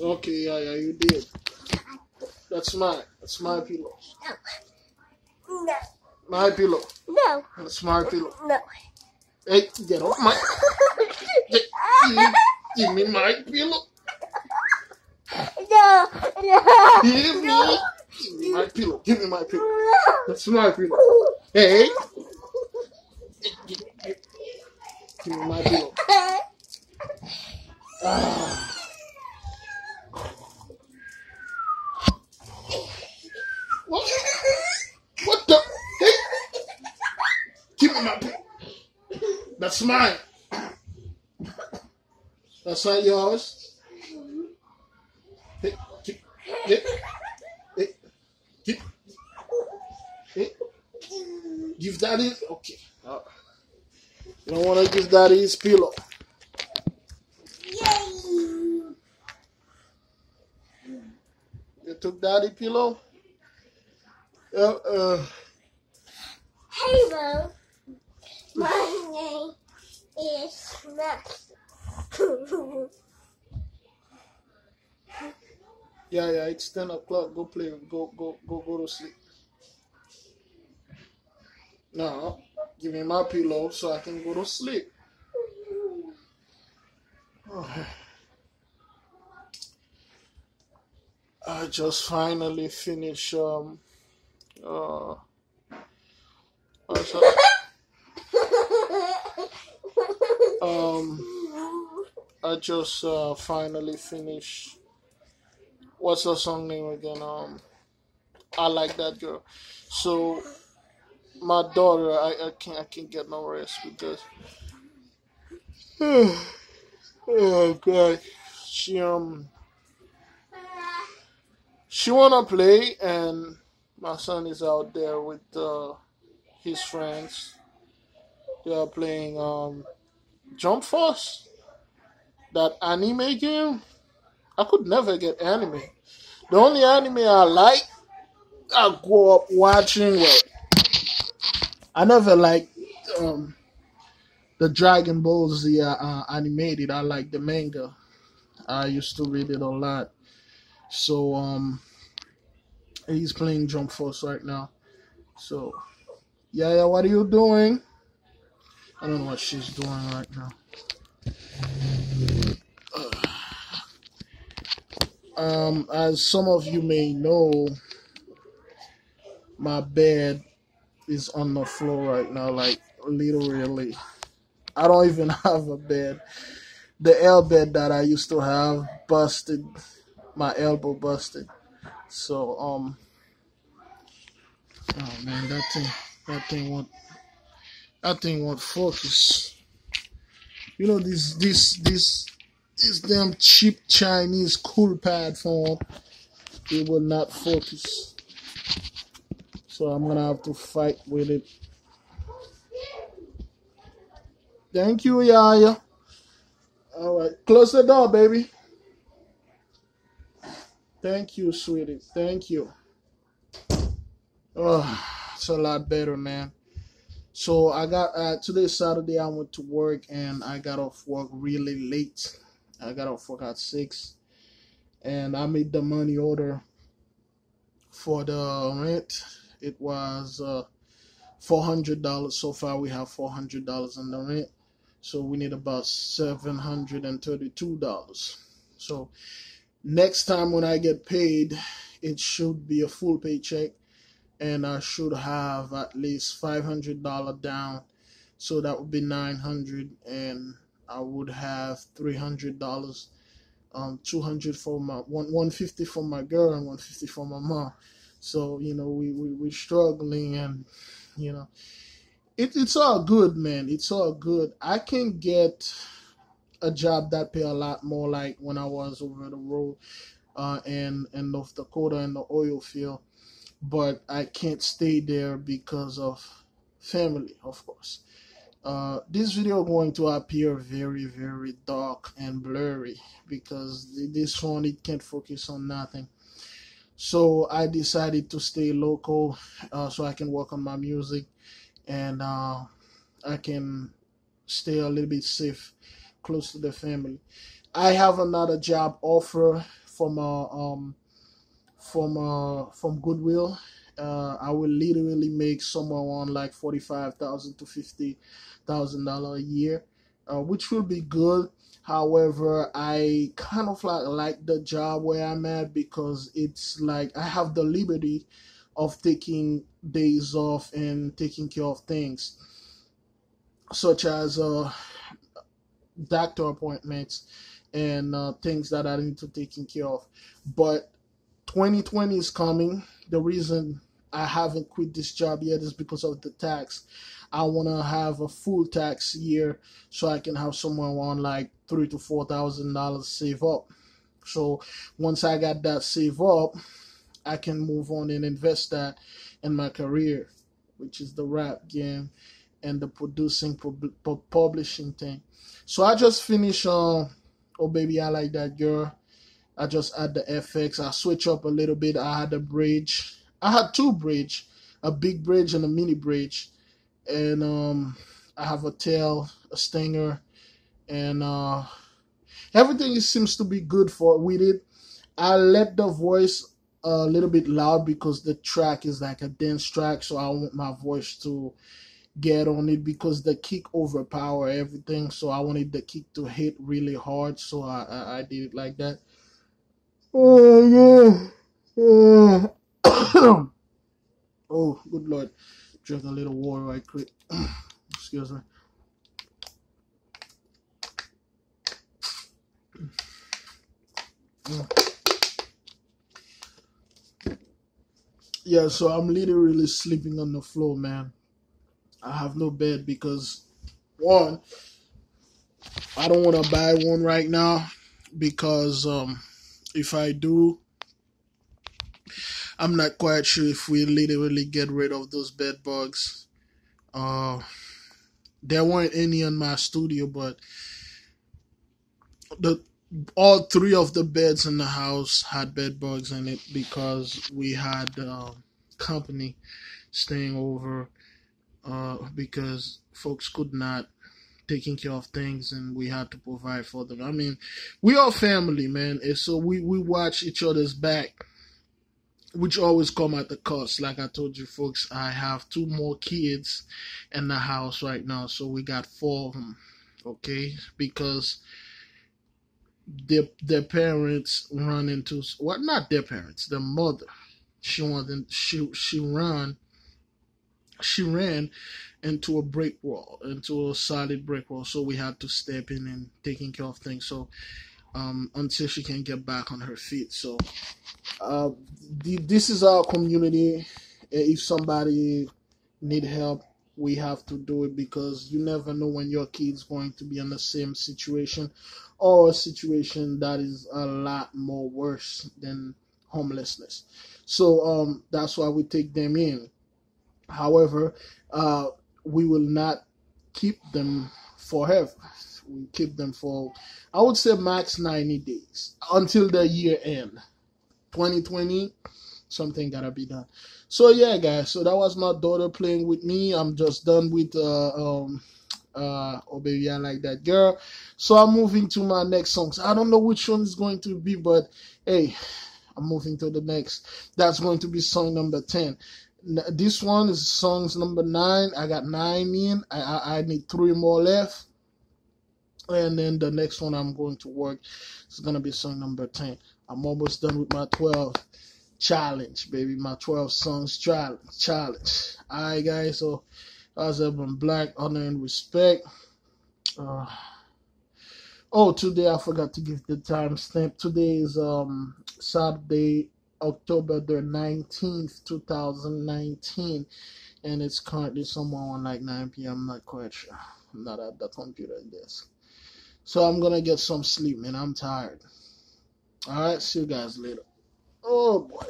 Okay, yeah, yeah, you did. That's mine. That's my pillow. No. No. My pillow. No. That's my pillow. No. Hey, get off my. Get, give, give me my pillow. No. No. Give me. Give me my pillow. Give me my pillow. That's my pillow. Hey. Give, give- give me my pillow. Ah. What? What the? Hey. That's mine. That's not yours. Hey, keep, hey, hey, keep, hey. Give daddy. Okay. You don't want to give daddy his pillow. Yay. You took daddy pillow. Uh, uh, Hello. My name is Max. yeah, yeah. It's ten o'clock. Go play. Go, go, go, go to sleep. No, give me my pillow so I can go to sleep. I just finally finished um uh what's that? Um I just uh finally finished what's the song name again? Um I like that girl. So my daughter I, I can't I can't get no rest because oh god she um she wanna play and my son is out there with uh, his friends they are playing um jump force? That anime game? I could never get anime. The only anime i like i grew up watching well i never liked um the dragon ball z uh, uh, animated. I like the manga. I used to read it a lot. So um he's playing jump force right now. So yeah yeah what are you doing i don't know what she's doing right now. Um as some of you may know my bed is on the floor right now like literally. I don't even have a bed. The L bed that i used to have busted my elbow busted. So um oh man that thing that thing won't that thing won't focus you know this this this this damn cheap chinese Coolpad phone it will not focus. So i'm gonna have to fight with it. Thank you yaya. All right close the door baby. Thank you sweetie. Thank you. Oh it's a lot better man so i got uh today saturday i went to work and i got off work really late. I got off work at six and i made the money order for the rent. It was uh four hundred dollars. So far we have four hundred dollars in the rent. So we need about seven hundred and thirty-two dollars. So next time when i get paid it should be a full paycheck and i should have at least five hundred dollar down. So that would be nine hundred and i would have three hundred dollars um 200 for my one 150 for my girl and 150 for my mom. So you know we, we we're struggling and you know it, it's all good man. It's all good. I can get a job that pay a lot more like when i was over the road uh in in north dakota in the oil field but i can't stay there because of family of course. Uh, this video going to appear very very dark and blurry because this phone it can't focus on nothing. So i decided to stay local uh, so i can work on my music and uh, i can stay a little bit safe close to the family. I have another job offer from uh, um from uh from Goodwill. Uh, I will literally make somewhere on like forty five thousand to fifty thousand dollar a year, uh, which will be good. However, I kind of like like the job where I'm at because it's like I have the liberty of taking days off and taking care of things, such as uh, doctor appointments and uh, things that I need to take care of. But 2020 is coming. The reason I haven't quit this job yet is because of the tax. I want to have a full tax year so I can have somewhere on like three to four thousand dollars save up. So once I got that save up, I can move on and invest that in my career, which is the rap game and the producing pub- pub- publishing thing. So I just finished. Uh, oh baby, I like that girl. I just add the FX. I switch up a little bit. I had a bridge. I had two bridge, a big bridge and a mini bridge, and um, I have a tail, a stinger, and uh, everything seems to be good for with it. I let the voice a little bit loud because the track is like a dance track, so I want my voice to get on it because the kick overpower everything. So I wanted the kick to hit really hard, so I I, I did it like that. Oh yeah. oh, good lord. Drink a little water right quick. Excuse me. Yeah, so I'm literally sleeping on the floor, man. I have no bed because one, I don't want to buy one right now because um if I do, I'm not quite sure if we literally get rid of those bed bugs. Uh, there weren't any in my studio, but the all three of the beds in the house had bed bugs in it because we had uh, company staying over uh, because folks could not taking care of things and we had to provide for them. I mean, we are family, man. And so we, we watch each other's back, which always come at the cost. Like I told you folks, I have two more kids in the house right now. So we got four of them. Okay. Because their, their parents run into, well, not their parents, their mother. She wanted, she, she run, she ran into a brick wall, into a solid brick wall. So we had to step in and taking care of things. So um, until she can get back on her feet. So uh, the, this is our community. If somebody need help, we have to do it because you never know when your kid's going to be in the same situation or a situation that is a lot more worse than homelessness. So um, that's why we take them in. However, uh, we will not keep them forever. We keep them for, I would say, max 90 days until the year end. 2020, something gotta be done. So yeah, guys. So that was my daughter playing with me. I'm just done with uh um uh oh baby I like that girl. So I'm moving to my next songs. I don't know which one is going to be, but hey, I'm moving to the next. That's going to be song number 10 this one is songs number nine. I got nine in. I, I, I need three more left. And then the next one I'm going to work is gonna be song number ten. I'm almost done with my twelve challenge, baby. My twelve songs challenge. Challenge. Alright, guys. So, as Ebon Blak honor and respect. Uh, oh, today I forgot to give the timestamp. Today is um Saturday, October the 19th, 2019, and it's currently somewhere on like 9 p.m. I'm not quite sure. I'm not at the computer desk. So I'm gonna get some sleep, man. I'm tired. Alright, see you guys later. Oh boy.